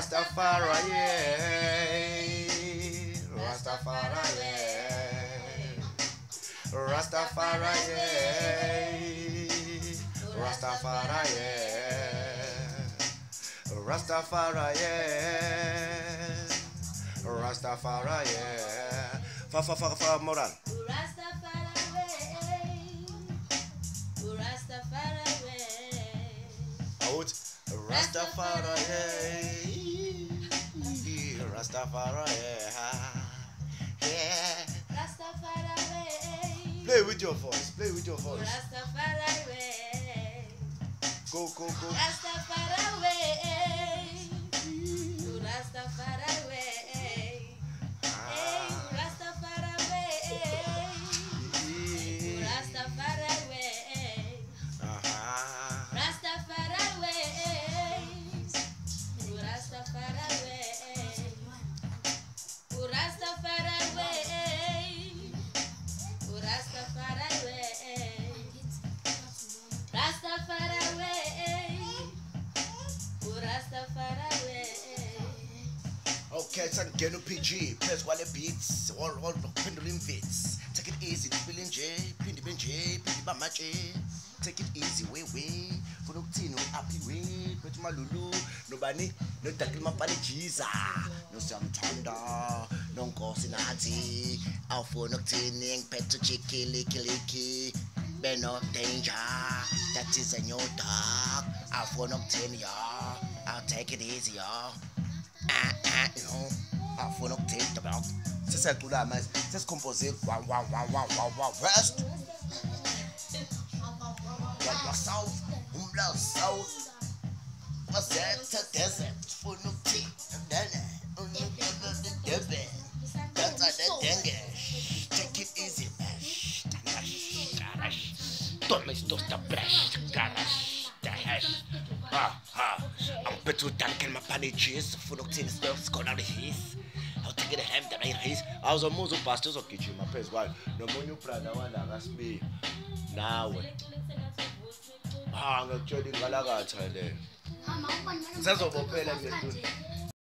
Rastafari, Rastafari, Rastafari, Rastafari, Rastafari, Rastafari, fa fa fa fa moral. Out, Rastafari, Rastafari, yeah. Play with your voice, play with your voice. Go, go, go. Ah, Okay, sangena u-PG phezu kwale beats. All all nokuphendula imvits take it easy phile nje phinde ibe nje phinde iba matshe take it easy we we funa ukuthini u-uphi we phethe umalulu nobani nodakile mapalejiza nosiyamthanda nonkosi nathi awufuna ukuthini ngiphethe ujikilikiliki beno-danger that is a new dog awufuna ukuthini yo i'll take it easy yo ah, ah, no afuna ukuthinta bro sesiyacula manje sesicompose wa wa wa wa wa wa west wa wa south umla south wasetha desert funa To mi to sta preška raste heš. Aha, am Petru tanken ma pani čis, funokcin ste skonali his. Ao te gire hem também his, ao zo muzo pasto zo kichi ma pes wal. No munyu prada wala gasmi. Nawe. Ah, ngakutshela inkalakatha le. Sazobophela ngezinto.